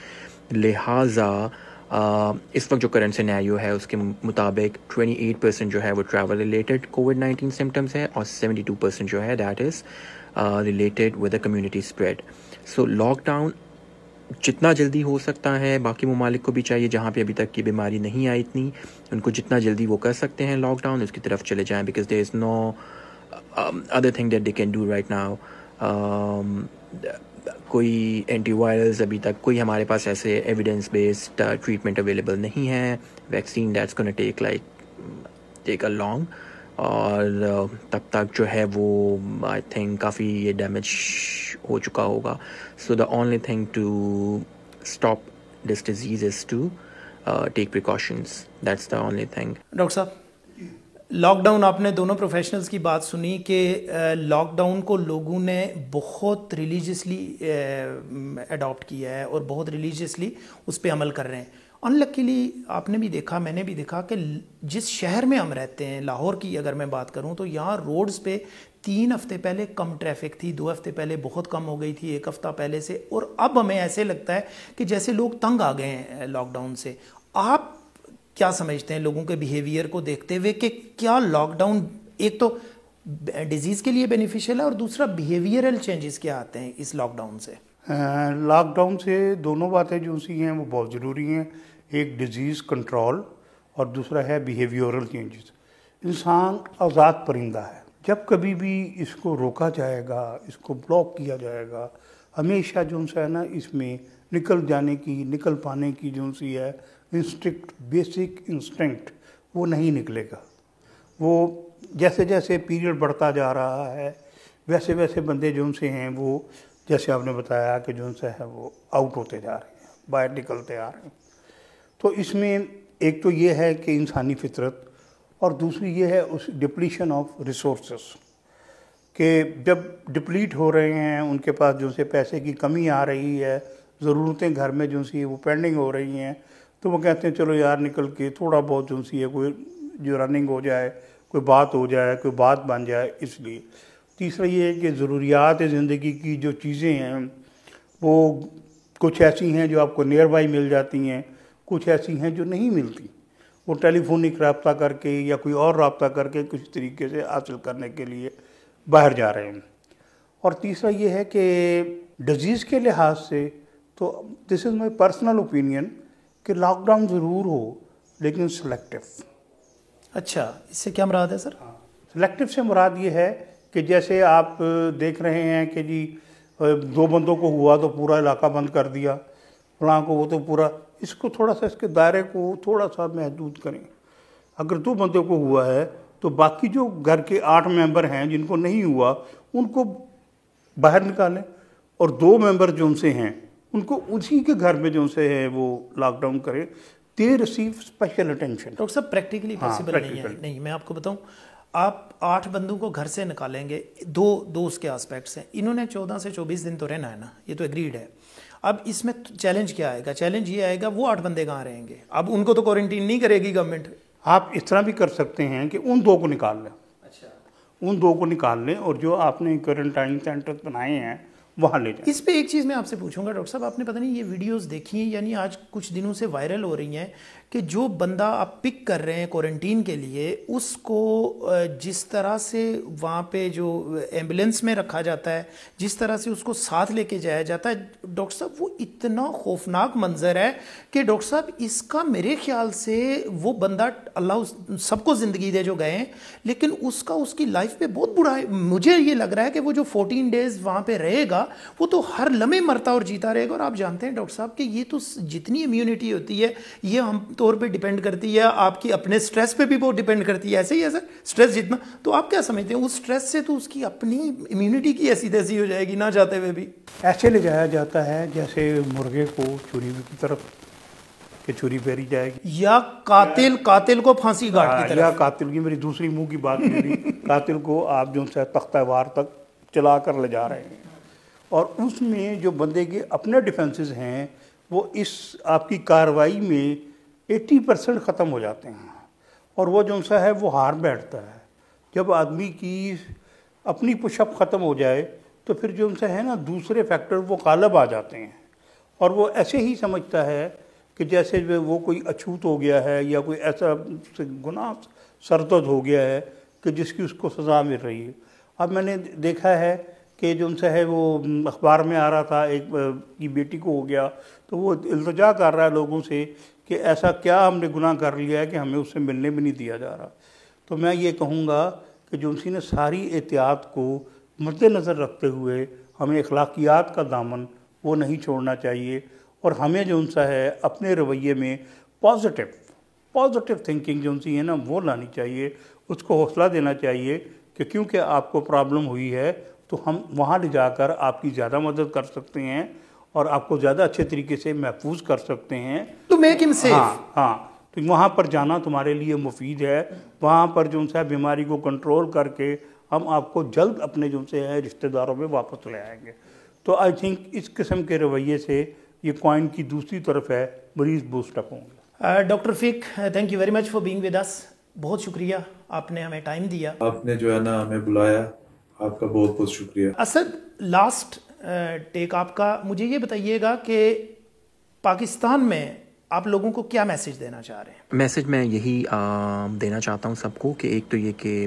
लिहाजा इस वक्त जो करंट सिनेरियो है, उसके मुताबिक 28 परसेंट जो है वो travel related covid nineteen symptoms है और 72 परसेंट जो है that is related with the community spread so lockdown जितना जल्दी हो सकता है, बाकी ममालिक को भी चाहिए जहाँ पे अभी तक की बीमारी नहीं आई इतनी। उनको जितना जल्दी वो कर सकते हैं लॉकडाउन उसकी तरफ़ चले जाएँ because there is no other thing that they can do right now कोई एंटीवायरल्स अभी तक, कोई हमारे पास ऐसे एविडेंस बेस्ड ट्रीटमेंट अवेलेबल नहीं है। Vaccine that's gonna take like take a long और तब तक जो है वो आई थिंक काफ़ी ये डैमेज हो चुका होगा। So the only thing to stop this disease is to take precautions that's the only thing
doctor साहब लॉकडाउन आपने दोनों प्रोफेशनल्स की बात सुनी कि लॉकडाउन को लोगों ने बहुत रिलीजियसली अडॉप्ट किया है और बहुत रिलीजियसली उस पर अमल कर रहे हैं। अनलकीली आपने भी देखा, मैंने भी देखा कि जिस शहर में हम रहते हैं, लाहौर की अगर मैं बात करूँ तो यहाँ रोड्स पे तीन हफ़्ते पहले कम ट्रैफ़िक थी, दो हफ़्ते पहले बहुत कम हो गई थी, एक हफ़्ता पहले से, और अब हमें ऐसे लगता है कि जैसे लोग तंग आ गए हैं लॉकडाउन से। आप क्या समझते हैं लोगों के बिहेवियर को देखते हुए कि क्या लॉकडाउन एक तो डिज़ीज़ के लिए बेनिफिशियल है और दूसरा बिहेवियरल चेंजेस क्या आते हैं इस लॉकडाउन से?
लॉकडाउन से दोनों बातें जो सी हैं वो बहुत ज़रूरी हैं। एक डिज़ीज़ कंट्रोल और दूसरा है बिहेवियरल चेंजेस इंसान आज़ाद परिंदा है। जब कभी भी इसको रोका जाएगा, इसको ब्लॉक किया जाएगा, हमेशा जो सा है ना, इसमें निकल जाने की, निकल पाने की जो सी है इंस्टिक्ट बेसिक इंस्टिंक्ट वो नहीं निकलेगा। वो जैसे जैसे पीरियड बढ़ता जा रहा है वैसे वैसे बंदे जो से हैं, वो जैसे आपने बताया कि जो से है, वो आउट होते जा रहे हैं, बाहर निकलते आ रहे हैं। तो इसमें एक तो ये है कि इंसानी फितरत और दूसरी ये है उस डिप्लीशन ऑफ़ रिसोर्स कि जब डिप्लीट हो रहे हैं, उनके पास जो से पैसे की कमी आ रही है, ज़रूरतें घर में जो सी वो पेंडिंग हो रही हैं तो वो कहते हैं, चलो यार, निकल के थोड़ा बहुत जो सी है, कोई जो रनिंग हो जाए, कोई बात हो जाए, कोई बात बन जाए इसलिए। तीसरा ये है कि ज़रूरियात ज़िंदगी की जो चीज़ें हैं, वो कुछ ऐसी हैं जो आपको नियर बाई मिल जाती हैं कुछ ऐसी हैं जो नहीं मिलती। वो टेलीफोनिक रबता करके या कोई और रबता करके कुछ तरीके से हासिल करने के लिए बाहर जा रहे हैं। और तीसरा ये है कि डिज़ीज़ के लिहाज से तो this is my personal opinion कि लॉकडाउन ज़रूर हो लेकिन सिलेक्टिव
अच्छा इससे क्या मुराद है सर?
सिलेक्टिव से मुराद ये है कि जैसे आप देख रहे हैं कि जी दो बंदों को हुआ तो पूरा इलाका बंद कर दिया फलां को वो तो पूरा इसको थोड़ा सा इसके दायरे को थोड़ा सा महदूद करें। अगर दो बंदों को हुआ है तो बाकी जो घर के आठ मेंबर हैं जिनको नहीं हुआ उनको बाहर निकालें और दो मेंबर जो उनसे हैं उनको उसी के घर में जो उनसे है वो लॉकडाउन करें। They receive special attention
doctor साहब प्रैक्टिकली पॉसिबल नहीं है। नहीं मैं आपको बताऊँ आप आठ बंदों को घर से निकालेंगे दो दो उसके आस्पेक्ट्स हैं। इन्होंने चौदह से चौबीस दिन तो रहना है ना ये तो एग्रीड है। अब इसमें चैलेंज क्या आएगा? चैलेंज ये आएगा वो आठ बंदे कहाँ रहेंगे? अब उनको तो क्वारंटीन नहीं करेगी गवर्नमेंट
आप इस तरह भी कर सकते हैं कि उन दो को निकाल लें। अच्छा। उन दो को निकाल लें और जो आपने क्वारंटाइन सेंटर बनाए हैं वहाँ ले जाए।
इस पर एक चीज़ मैं आपसे पूछूँगा डॉक्टर साहब आपने पता नहीं ये वीडियोस देखी हैं यानी आज कुछ दिनों से वायरल हो रही हैं। कि जो बंदा आप पिक कर रहे हैं क्वारंटीन के लिए, उसको जिस तरह से वहाँ पे जो एंबुलेंस में रखा जाता है, जिस तरह से उसको साथ लेके जाया जाता है, डॉक्टर साहब, वो इतना खौफनाक मंजर है कि डॉक्टर साहब, इसका मेरे ख्याल से वो बंदा अल्लाह सबको ज़िंदगी दे जो गए हैं, लेकिन उसका, उसकी लाइफ पे बहुत बुरा है। मुझे ये लग रहा है कि वो जो फोर्टीन डेज़ वहाँ पे रहेगा, वो तो हर लम्हे मरता और जीता रहेगा। और आप जानते हैं डॉक्टर साहब कि ये तो जितनी इम्यूनिटी होती है, ये हम तौर पे डिपेंड करती है आपकी अपने स्ट्रेस पे भी बहुत डिपेंड करती है ऐसे ही है सर स्ट्रेस जितना तो आप क्या समझते हैं उस स्ट्रेस से तो उसकी अपनी इम्यूनिटी की ऐसी तैसी हो जाएगी ना चाहते हुए भी।
ऐसे ले जाया जाता है जैसे मुर्गे को चुरी की तरफ़ कि चुरी फेरी जाएगी।
या कातिल कातिल को फांसी घाट की
हाँ,
तरफ़।
या कातिल की मेरी दूसरी मुँह की बात मेरी। कातिल को आप जो है तख्तावार तक चला कर ले जा रहे हैं। और उसमें जो बंदे के अपने डिफेंसेस हैं वो इस आपकी कार्रवाई में 80 परसेंट ख़त्म हो जाते हैं। और वो जो सा है, वो हार बैठता है। जब आदमी की अपनी पुशअप ख़त्म हो जाए तो फिर जो उनसे है ना, दूसरे फैक्टर वो गालब आ जाते हैं। और वो ऐसे ही समझता है कि जैसे वो कोई अछूत हो गया है, या कोई ऐसा गुनाह, सरदर्द हो गया है, कि जिसकी उसको सज़ा मिल रही है। अब मैंने देखा है कि जो उनसे है, वो अखबार में आ रहा था, एक की बेटी को हो गया तो वो इल्तजा कर रहा है लोगों से कि ऐसा क्या हमने गुनाह कर लिया है कि हमें उससे मिलने भी नहीं दिया जा रहा? तो मैं ये कहूँगा कि जो उसी ने सारी एहतियात को मद्देनज़र रखते हुए हमें अखलाकियात का दामन वो नहीं छोड़ना चाहिए और हमें जो उनसा है अपने रवैये में पॉजिटिव पॉजिटिव थिंकिंग जो उनसी है ना, वो लानी चाहिए। उसको हौसला देना चाहिए कि क्योंकि आपको प्रॉब्लम हुई है तो हम वहाँ ले जाकर आपकी ज़्यादा मदद कर सकते हैं। और आपको ज़्यादा अच्छे तरीके से महफूज कर सकते हैं।
तो मेक हिम सेफ़
हाँ हाँ। तो वहाँ पर जाना तुम्हारे लिए मुफीद है। वहाँ पर जो उनसे बीमारी को कंट्रोल करके हम आपको जल्द अपने जो से है रिश्तेदारों में वापस ले आएँगे। तो आई थिंक इस किस्म के रवैये से ये कॉइन की दूसरी तरफ़ है मरीज़ बूस्टअप होंगे।
Doctor फिक thank you very much for being with us बहुत शुक्रिया आपने हमें टाइम दिया।
आपने जो है ना हमें बुलाया आपका बहुत बहुत शुक्रिया
असद लास्ट टेक आपका। मुझे ये बताइएगा कि पाकिस्तान में आप लोगों को क्या मैसेज देना चाह रहे हैं?
मैसेज मैं यही आ, देना चाहता हूँ सबको कि एक तो ये कि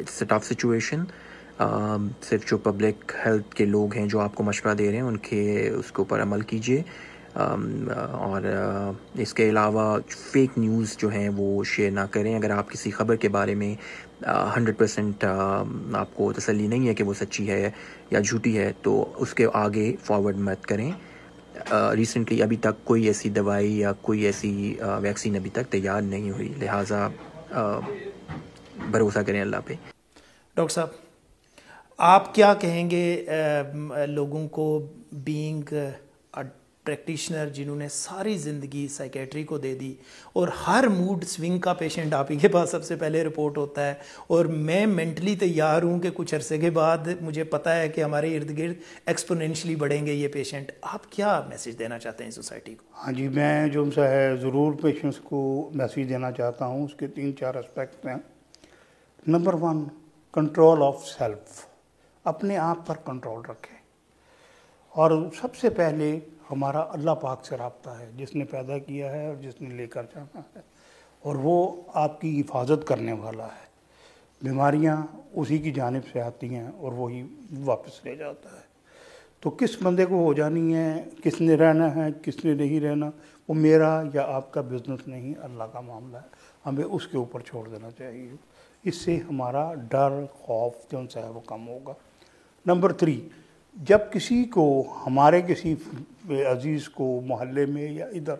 इट्स टफ सिचुएशन सिर्फ़ जो पब्लिक हेल्थ के लोग हैं जो आपको मशवरा दे रहे हैं उनके उसके ऊपर अमल कीजिए। और इसके अलावा फेक न्यूज़ जो हैं वो शेयर ना करें। अगर आप किसी ख़बर के बारे में हंड्रेड परसेंट आपको तसली नहीं है कि वो सच्ची है या झूठी है तो उसके आगे फॉरवर्ड मत करें। रिसेंटली अभी तक कोई ऐसी दवाई या कोई ऐसी वैक्सीन अभी तक तैयार नहीं हुई। लिहाजा भरोसा करें अल्लाह पे।
डॉक्टर साहब, आप क्या कहेंगे लोगों को बीइंग प्रैक्टिशनर जिन्होंने सारी ज़िंदगी साइकेट्री को दे दी और हर मूड स्विंग का पेशेंट आप ही के पास सबसे पहले रिपोर्ट होता है और मैं मेंटली तैयार हूँ कि कुछ अरसे के बाद मुझे पता है कि हमारे इर्द गिर्द एक्सपोनेंशली बढ़ेंगे ये पेशेंट आप क्या मैसेज देना चाहते हैं सोसाइटी को?
हाँ जी, मैं जो है, ज़रूर पेशेंट्स को मैसेज देना चाहता हूँ। उसके तीन चार एस्पेक्ट हैं। Number one control of self अपने आप पर कंट्रोल रखें। और सबसे पहले हमारा अल्लाह पाक से रबता है, जिसने पैदा किया है और जिसने लेकर जाना है। और वो आपकी हिफाजत करने वाला है। बीमारियाँ उसी की जानब से आती हैं और वही वापस ले जाता है। तो किस बंदे को हो जानी है, किसने रहना है, किसने नहीं रहना, वो मेरा या आपका बिज़नेस नहीं, अल्लाह का मामला है। हमें उसके ऊपर छोड़ देना चाहिए। इससे हमारा डर, खौफ जो है वो कम होगा। नंबर थ्री जब किसी को, हमारे किसी अज़ीज़ को मोहल्ले में या इधर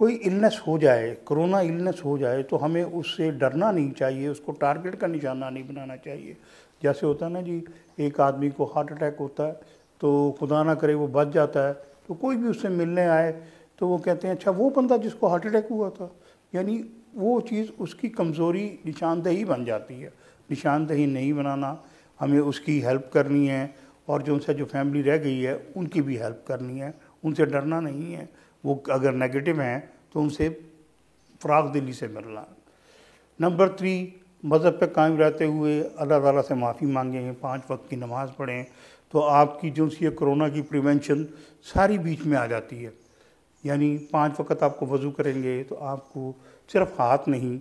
कोई इलनेस हो जाए, कोरोना इलनेस हो जाए तो हमें उससे डरना नहीं चाहिए, उसको टारगेट का निशाना नहीं बनाना चाहिए। जैसे होता है ना जी, एक आदमी को हार्ट अटैक होता है तो खुदा ना करे वो बच जाता है तो कोई भी उससे मिलने आए तो वो कहते हैं अच्छा वो बंदा जिसको हार्ट अटैक हुआ था, यानी वो चीज़ उसकी कमज़ोरी निशानदेही बन जाती है, निशानदेही नहीं बनाना, हमें उसकी हेल्प करनी है और जो उनसे जो फैमिली रह गई है, उनकी भी हेल्प करनी है। उनसे डरना नहीं है। वो अगर नेगेटिव हैं तो उनसे फ़राग दिली से मिलना। नंबर थ्री, मज़हब पे कायम रहते हुए अल्लाह ताला से माफ़ी मांगें पाँच वक्त की नमाज़ पढ़ें तो आपकी जो सी कोरोना की प्रिवेंशन सारी बीच में आ जाती है। यानी पाँच वक्त आपको वज़ू करेंगे तो आपको सिर्फ़ हाथ नहीं,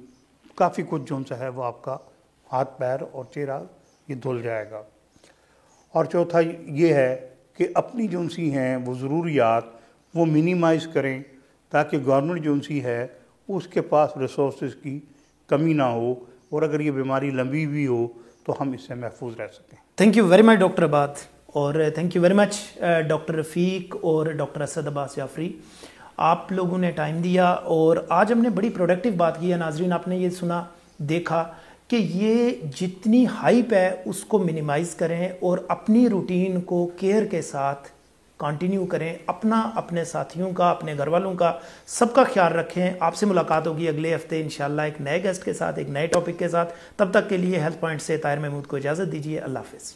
काफ़ी कुछ जो सा है, वो आपका हाथ, पैर और चेहरा ये धुल जाएगा। और चौथा ये है कि अपनी जो सी हैं, वो ज़रूरियात, वो मिनिमाइज़ करें ताकि गवर्नमेंट जो सी है, उसके पास रिसोर्स की कमी ना हो और अगर ये बीमारी लंबी भी हो तो हम इससे महफूज रह सकें।
Thank you very much doctor Abad और thank you very much doctor Rafiq और डॉक्टर असद अब्बास जाफरी आप लोगों ने टाइम दिया और आज हमने बड़ी प्रोडक्टिव बात की है। नाजरीन, आपने ये सुना, देखा। कि ये जितनी हाइप है, उसको मिनिमाइज़ करें और अपनी रूटीन को केयर के साथ कंटिन्यू करें। अपना, अपने साथियों का, अपने घर वालों का सबका ख्याल रखें। आपसे मुलाकात होगी अगले हफ़्ते, इंशाल्लाह, एक नए गेस्ट के साथ, एक नए टॉपिक के साथ। तब तक के लिए हेल्थ पॉइंट से तायर महमूद को इजाज़त दीजिए। अल्लाह हाफिज़।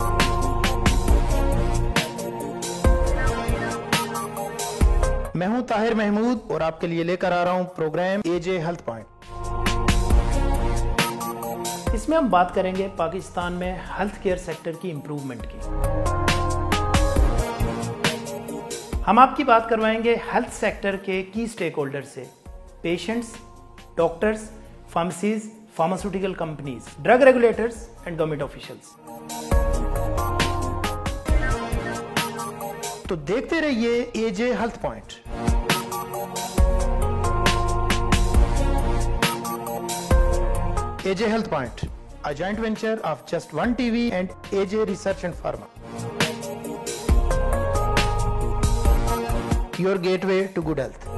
मैं हूँ ताहिर महमूद और आपके लिए लेकर आ रहा हूँ प्रोग्राम एजे हेल्थ पॉइंट इसमें हम बात करेंगे पाकिस्तान में हेल्थ केयर सेक्टर की इंप्रूवमेंट की। हम आपकी बात करवाएँगे हेल्थ सेक्टर के की स्टेक होल्डर से। Patients doctors pharmacies pharmaceutical companies drug regulators and government officials तो देखते रहिए AJ health point AJ Health Point, a joint venture of Just One TV and AJ Research and Pharma. Your gateway to good health.